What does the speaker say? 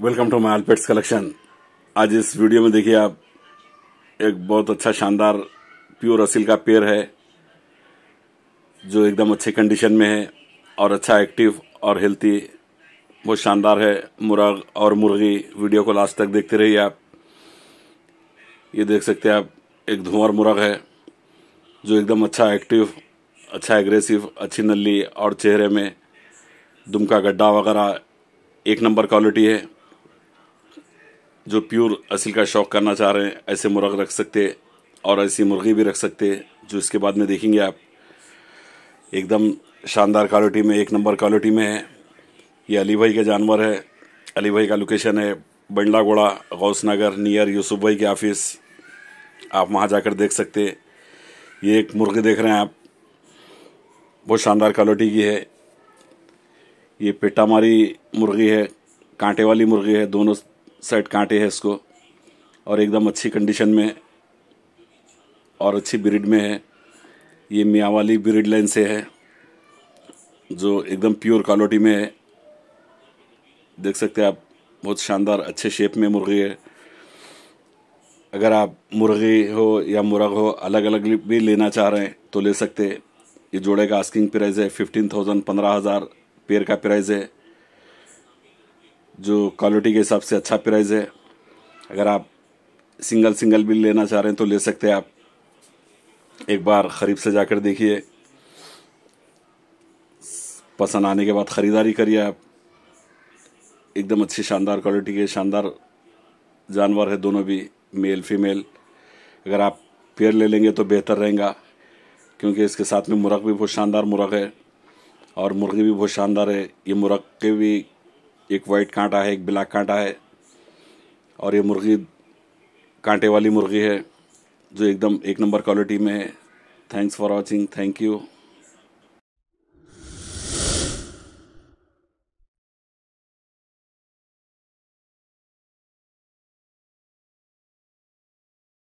Welcome to my आलपेट्स collection आज इस वीडियो में देखिए आप, एक बहुत अच्छा शानदार प्योर असील का पेयर है, जो एकदम अच्छे कंडीशन में है और अच्छा एक्टिव और हेल्थी बहुत शानदार है मुर्ग और मुर्गी वीडियो को लास्ट तक देखते रहिए आप। ये देख सकते हैं आप, एक धुआर मुर्ग है, जो एकदम अच्छा एक्टिव अच्छा एग्रेसिव अच्छी नली और चेहरे में दुम का गड्ढा वगैरह एक नंबर क्वालिटी है। जो प्योर असील का शौक करना चाह रहे हैं, ऐसे मुर्ग रख सकते और ऐसी मुर्गी भी रख सकते जो इसके बाद में देखेंगे आप। एकदम शानदार क्वालिटी में एक नंबर क्वालिटी में है। ये अली भाई के जानवर है, अली भाई का लोकेशन है बंडला गोड़ा गौस नगर नियर यूसुफ भाई के ऑफ़िस आप वहाँ जाकर देख सकते ये एक मुर्गी देख रहे हैं आप। बहुत शानदार क्वालिटी की है। ये पेटामारी मुर्गी है, कांटे वाली मुर्गी है, दोनों साइड कांटे हैं इसको और एकदम अच्छी कंडीशन में और अच्छी ब्रिड में है। ये मियाँ वाली ब्रीड लाइन से है, जो एकदम प्योर क्वालिटी में है। देख सकते हैं आप, बहुत शानदार, अच्छे शेप में मुर्गी है। अगर आप मुर्गी हो या मुर्ग हो अलग अलग भी लेना चाह रहे हैं तो ले सकते ये जोड़े का आस्किंग प्राइस है फिफ्टीन थाउज़ेंड पंद्रह हज़ार पेयर का प्राइस है। जो क्वालिटी के हिसाब से अच्छा प्राइस है। अगर आप सिंगल सिंगल भी लेना चाह रहे हैं तो ले सकते हैं आप। एक बार ख़रीब से जाकर देखिए। पसंद आने के बाद ख़रीदारी करिए आप। एकदम अच्छी शानदार क्वालिटी के शानदार जानवर है दोनों भी मेल फीमेल अगर आप पेयर ले लेंगे तो बेहतर रहेगा, क्योंकि इसके साथ में मुर्ग भी बहुत शानदार मुर्ग है। और मुर्गी भी बहुत शानदार है। ये मुर्ग के भी एक वाइट कांटा है, एक ब्लैक कांटा है और ये मुर्गी, कांटे वाली मुर्गी है जो एकदम एक नंबर क्वालिटी में है। Thanks for watching thank you